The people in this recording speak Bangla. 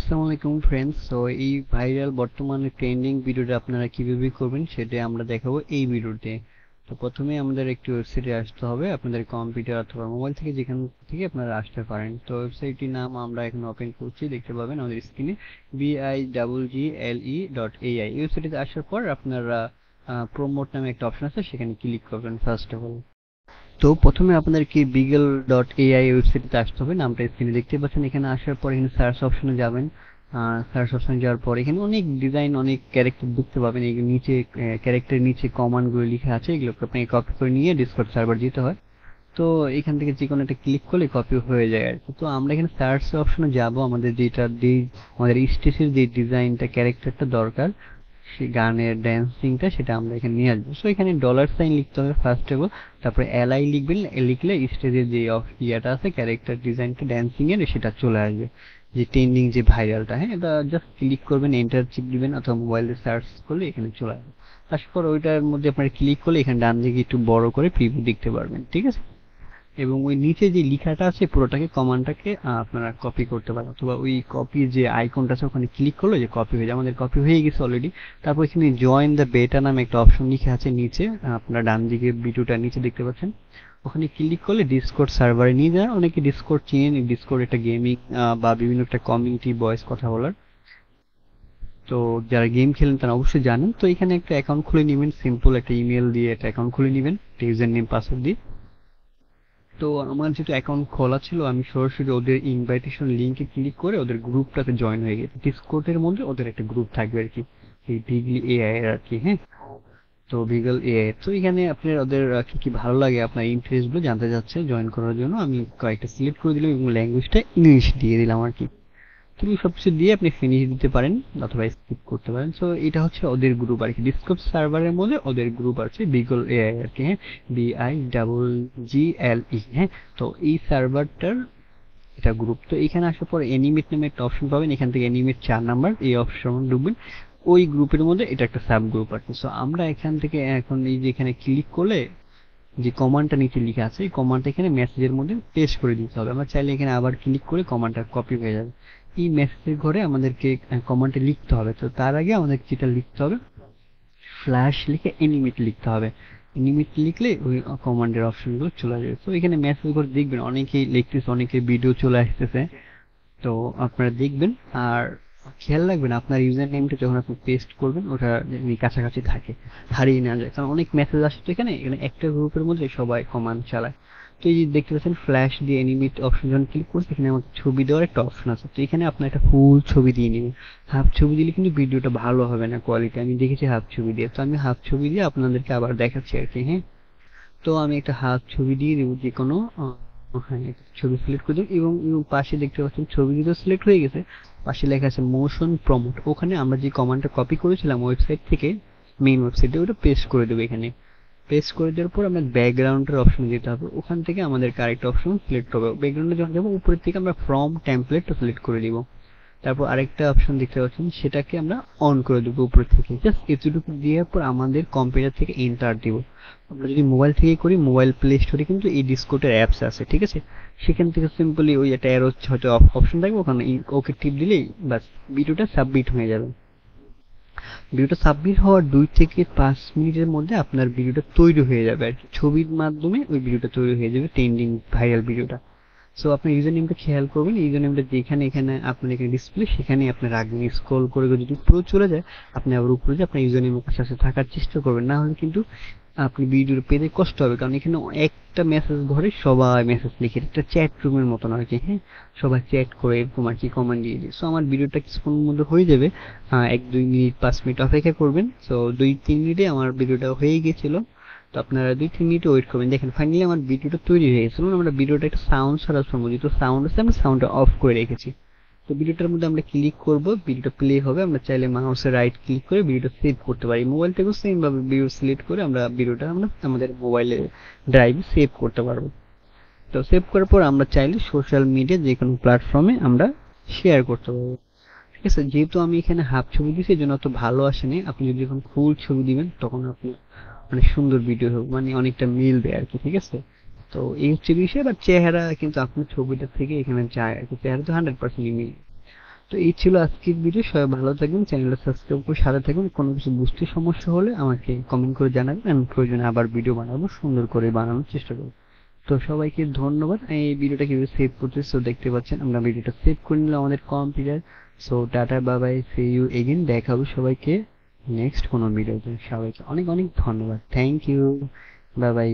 আসসালামু আলাইকুম ফ্রেন্ডস তো এই ভাইরাল বর্তমানে ট্রেন্ডিং ভিডিওটা আপনারা কীভাবে করবেন সেটা আমরা দেখাবো এই ভিডিওতে তো প্রথমে আমাদের একটি ওয়েবসাইটে আসতে হবে, আপনাদের কম্পিউটার অথবা মোবাইল থেকে যেখান থেকে আপনারা আসতে পারেন। তো ওয়েবসাইটটির নাম আমরা এখন ওপেন করছি, দেখতে পাবেন আমাদের স্ক্রিনে B I double G L E dot AI ওয়েবসাইটে আসার পর আপনারা প্রোমোট নামে একটা অপশন আছে, সেখানে ক্লিক করবেন ফার্স্ট অফ অল তো প্রথমে আপনাদেরকে বিগল ডট এআই ওয়েবসাইটে আসতে হবে, নামটা স্ক্রিনে দেখতে পাচ্ছেন, এখানে আসার পর এখানে সার্চ অপশনে যাবেন। সার্চ অপশনে যাওয়ার পর এখানে অনেক ডিজাইন অনেক ক্যারেক্টার দেখতে পাবেন, এই নিচে ক্যারেক্টারের নিচে কমান্ডগুলো লেখা আছে, এগুলোকে আপনাকে কপি করে নিয়ে ডিসকর্ড সার্ভার যেতে হয়। তো এখান থেকে যে কোনো একটা ক্লিক করলে কপি হয়ে যায় আর কি। তো আমরা এখানে সার্চ অপশনে যাব, আমাদের যেটা আমাদের স্টেজের যে ডিজাইনটা ক্যারেক্টারটা দরকার সেই গানের ড্যান্সিংটা সেটা আমরা এখানে নিয়ে আসব। সো এখানে ডলার সাইন লিখতে হবে ফার্স্ট অফ অল তারপরে এলআই লিখবেন, লিখলে স্টেজের যে ইয়েটা আছে ক্যারেক্টার ডিজাইনটা ড্যান্সিং এর সেটা চলে আসবে। যে ট্রেন্ডিং যে ভাইরালটা হ্যাঁ এটা জাস্ট ক্লিক করবেন এন্টার চিপ দিবেন, অথবা মোবাইলে সার্চ করলে এখানে চলে আসবে। তারপর ওইটার মধ্যে আপনারা ক্লিক করলে এখানে ডান দিকে একটু বড় করে প্রিভিউ দেখতে পারবেন, ঠিক আছে? এবং ওই নিচে যে লেখাটা আছে, পুরোটাকে কমান্ডটাকে আপনারা কপি করতে পারেন। অথবা ওই কপি যে আইকনটা আছে, ওখানে ক্লিক করলে যে কপি হয়ে যায়। আমাদের কপি হয়ে গেছে অলরেডি তারপর এখানে জয়েন দ্য বেটা নামে একটা অপশন লিখে আছে নিচে। আপনারা ডান দিকে ভিডিওটা নিচে দেখতে পাচ্ছেন। ওখানে ক্লিক করলে ডিসকোড সার্ভারে নিয়ে যায়। অনেকে ডিসকোড চিনেন। ডিসকোড একটা গেমিং বা বিভিন্ন একটা কমিউনিটি বয়েস কথা বলার। তো যারা গেম খেলেন, তারা অবশ্যই জানেন। তো এখানে একটা অ্যাকাউন্ট খুলে নেবেন। সিম্পল একটা ইমেল দিয়ে একটা অ্যাকাউন্ট খুলে নেবেন। ইউজার নেম পাসওয়ার্ড দিয়ে। তো আমার যেহেতু অ্যাকাউন্ট খোলা ছিল, আমি সরাসরি ওদের ইনভাইটেশন লিঙ্কে ক্লিক করে ওদের গ্রুপটাতে জয়েন হয়ে গেছি। ডিসকোডের মধ্যে ওদের একটা গ্রুপ থাকবে আর কি, এই বিগলি এআই এর আর কি হ্যাঁ? তো বিগল এআই তো এখানে আপনার ওদের কি কি ভালো লাগে, আপনার ইন্টারেস্টগুলো জানতে চাচ্ছে জয়েন করার জন্য আমি কয়েকটা সিলেক্ট করে দিলাম এবং ল্যাঙ্গুয়েজটা ইংলিশ দিয়ে দিলাম আর কি। তুমি সবকিছু দিয়ে আপনি ফিনিশ দিতে পারেন, অথবা স্কিপ করতে পারেন। সো এটা হচ্ছে ওদের গ্রুপ আর কি। ডিসকপ সার্ভারের মধ্যে ওদের গ্রুপ আছে বিগল এআই আর কি হ্যাঁ? বিআই ডাবল জি এল ই হ্যাঁ? তো এই সার্ভারটার এটা গ্রুপ তো এখানে আসার পর এনিমেট নামে একটা অপশন পাবেন। এখান থেকে এনিমেট চার নাম্বার এই অপশন ঢুকবেন। ওই গ্রুপের মধ্যে এটা একটা সাব গ্রুপ কি। সো আমরা এখান থেকে এখন এই যে এখানে ক্লিক করলে যে কমান্ডটা নিচে লিখে আছে, এই কমান্ডটা এখানে মেসেজের মধ্যে পেস্ট করে দিতে হবে। আমরা চাইলে এখানে আবার ক্লিক করে কমান্ডটা কপি হয়ে যাবে। এই মেসেজের ঘরে আমাদেরকে কমান্ডে লিখতে হবে। তো তার আগে আমাদের যেটা লিখতে হবে ফ্ল্যাশ লিখে এনিমেট লিখতে হবে। এনিমেট লিখলে ওই কমান্ডের অপশনগুলো চলে যাবে তো এখানে মেসেজ ঘরে দেখবেন অনেকেই লিখতেছে অনেকে ভিডিও চলে আসতেছে। তো আপনারা দেখবেন, আর খেয়াল রাখবেন, আপনার ইউজার নেমটা যখন আপনি পেস্ট করবেন, ওটা কাছাকাছি থাকে, হারিয়ে নেওয়া যায়। কারণ অনেক মেসেজ আসে তো এখানে এখানে একটা গ্রুপের মধ্যে সবাই কমান্ড চালায়। এই যে দেখতে পাচ্ছেন ফ্ল্যাশ দিয়ে এনিমেট অপশন যখন ক্লিক করছি, এখানে আমার ছবি দেওয়ার একটা অপশন আছে। তো এখানে আপনার একটা ফুল ছবি দিয়ে নেবেন। হাফ ছবি দিলে কিন্তু ভিডিওটা ভালো হবে না কোয়ালিটি আমি দেখেছি হাফ ছবি দিয়ে। তো আমি হাফ ছবি দিয়ে আপনাদেরকে আবার দেখাচ্ছি আর কি হ্যাঁ? তো আমি একটা হাফ ছবি দিয়ে দেবো যে কোনো হ্যাঁ ছবি সিলেক্ট করে দেবো এবং পাশে দেখতে পাচ্ছেন ছবি দুটো সিলেক্ট হয়ে গেছে। পাশে লেখা আছে মোশন প্রমোট ওখানে আমরা যে কমান্ডটা কপি করেছিলাম ওয়েবসাইট থেকে মেইন ওয়েবসাইটে ওটা পেস্ট করে দেবো এখানে। পেস্ট করে দেওয়ার পর আমরা ব্যাকগ্রাউন্ডের অপশন যেতে হবে। ওখান থেকে আমাদের আরেকটা অপশন সিলেক্ট হবে। ব্যাকগ্রাউন্ডে যখন যাব, উপরের থেকে আমরা ফ্রম টেমপ্লেটটা সিলেক্ট করে দিব তারপর আরেকটা অপশন দেখতে পাচ্ছেন, সেটাকে আমরা অন করে দেবো উপর থেকে। জাস্ট এতটুকু দেওয়ার পর আমাদের কম্পিউটার থেকে এন্টার দিব। আমরা যদি মোবাইল থেকে করি মোবাইল প্লে স্টোরে কিন্তু এই ডিসকোটের অ্যাপস আছে, ঠিক আছে? সেখান থেকে সিম্পলি ওই একটা অ্যারো হয়তো অপশন থাকবে, ওখানে ওকে টিপ দিলেই বাস ভিডিওটা সাবমিট হয়ে যাবে। ভিডিওটা সাবমিট হওয়ার দুই থেকে পাঁচ মিনিটের মধ্যে আপনার ভিডিওটা তৈরি হয়ে যাবে। আর ছবির মাধ্যমে ওই ভিডিওটা তৈরি হয়ে যাবে ট্রেন্ডিং ভাইরাল ভিডিওটা। সো আপনার ইউজার নেমটা খেয়াল করবেন। ইউজার নেমটা যেখানে এখানে আপনার এখানে ডিসপ্লে সেখানে আপনার আগে স্ক্রল করে যদি পুরো চলে যায়, আপনি আবার উপরে যে আপনার ইউজার নেমের কাছে থাকার চেষ্টা করবেন। না হলে কিন্তু আপনি ভিডিওটা পেতে কষ্ট হবে। কারণ এখানে একটা মেসেজ ঘরে সবাই মেসেজ লিখে একটা চ্যাট রুমের মতন আর কি হ্যাঁ? সবাই চ্যাট করে এরকম আর কি কমেন্ট দিয়ে দিয়ে। সো আমার ভিডিওটা কিছুক্ষণের মধ্যে হয়ে যাবে। এক, দুই মিনিট, পাঁচ মিনিট অপেক্ষা করবেন। সো দুই, তিন মিনিটে আমার ভিডিওটা হয়ে গেছিল। তো আপনারা দুই, তিন মিনিট ওয়েট করবেন। দেখেন ফাইনালি আমার ভিডিওটা তৈরি হয়ে গেছে। আমরা ভিডিওটা একটা সাউন্ড ছাড়া শুনব। যেহেতু সাউন্ড আছে আমরা সাউন্ডটা অফ করে রেখেছি। তো ভিডিওটার মধ্যে আমরা ক্লিক করব ভিডিওটা প্লে হবে। আমরা চাইলে মাউসে রাইট ক্লিক করে ভিডিওটা সেভ করতে পারি। মোবাইল থেকেও সেম ভাবে ভিডিও সিলেক্ট করে আমরা ভিডিওটা আমরা আমাদের মোবাইলে ড্রাইভে সেভ করতে পারব। তো সেভ করার পর আমরা চাইলে সোশ্যাল মিডিয়া যে কোনো প্ল্যাটফর্মে আমরা শেয়ার করতে পারব। ঠিক আছে, যেহেতু আমি এখানে হাফ ছবি দিয়েছি এই জন্য অত ভালো আসেনি। আপনি যদি এখন ফুল ছবি দিবেন, তখন আপনি মানে সুন্দর ভিডিও হোক মানে অনেকটা মিলবে আর কি, ঠিক আছে? তো এই হচ্ছে বিষয় বাট চেহারা কিন্তু আপনার ছবিটা থেকে এখানে যায় আর কি। চেহারা তো হান্ড্রেড পার্সেন্ট মিল তো এই ছিল আজকের ভিডিও সবাই ভালো থাকবেন, চ্যানেলটা সাবস্ক্রাইব করে সাথে থাকুন কোনো কিছু বুঝতে সমস্যা হলে আমাকে কমেন্ট করে জানাবেন, আমি প্রয়োজনে আবার ভিডিও বানাবো, সুন্দর করে বানানোর চেষ্টা করব। তো সবাইকে ধন্যবাদ। এই ভিডিওটা কীভাবে সেভ করতে তো দেখতে পাচ্ছেন, আমরা ভিডিওটা সেভ করে নিলাম আমাদের computer so ta ta bye bye see you again দেখা হবে সবাইকে নেক্সট কোনো ভিডিওতে সবাইকে অনেক অনেক ধন্যবাদ। Thank you bye bye